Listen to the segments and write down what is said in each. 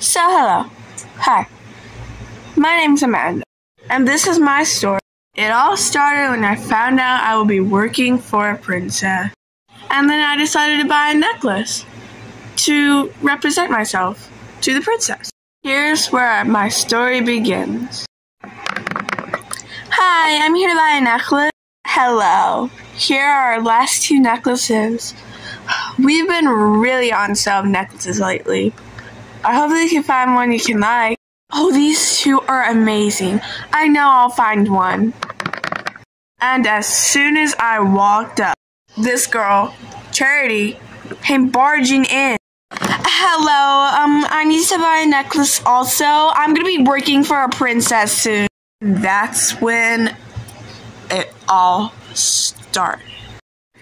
So, hello. Hi. My name's Amanda, and this is my story. It all started when I found out I would be working for a princess. And then I decided to buy a necklace to represent myself to the princess. Here's where my story begins. Hi, I'm here to buy a necklace. Hello. Here are our last two necklaces. We've been really on sale of necklaces lately. I hope that you can find one you can like. Oh, these two are amazing. I know I'll find one. And as soon as I walked up, this girl, Charity, came barging in. Hello, um, I need to buy a necklace also. I'm gonna be working for a princess soon. That's when it all started.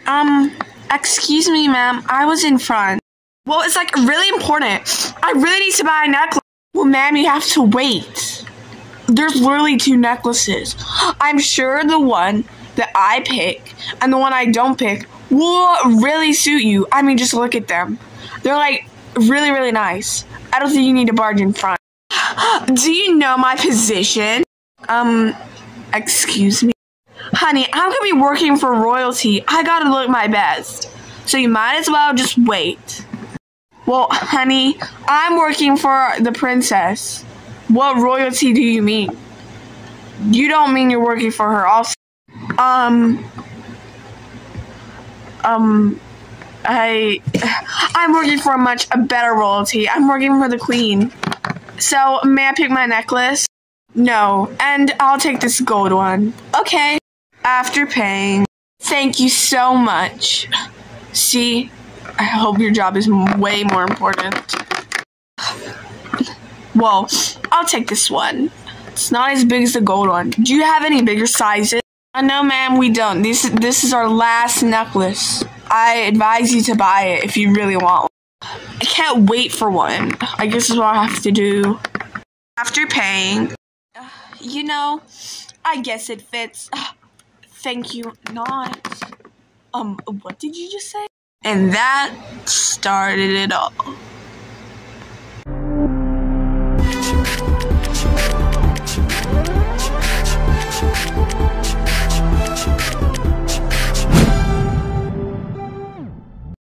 Um, excuse me, ma'am, I was in front. Well, it's like really important. I really need to buy a necklace. Well, ma'am, you have to wait. There's literally two necklaces. I'm sure the one that I pick and the one I don't pick will really suit you. I mean, just look at them. They're like really, really nice. I don't think you need to barge in front. Do you know my position? Um, excuse me? Honey, I'm gonna be working for royalty. I gotta look my best. So you might as well just wait. Well, honey, I'm working for the princess. What royalty do you mean? You don't mean you're working for her also. Um um I I'm working for a much a better royalty. I'm working for the queen. So, may I pick my necklace? No, and I'll take this gold one. Okay. After paying. Thank you so much. See, I hope your job is way more important. Well, I'll take this one. It's not as big as the gold one. Do you have any bigger sizes? Uh, no, ma'am, we don't. This this is our last necklace. I advise you to buy it if you really want one. I can't wait for one. I guess is what I have to do. After paying, uh, you know, I guess it fits. Uh, thank you, not. Um, what did you just say? And that started it all.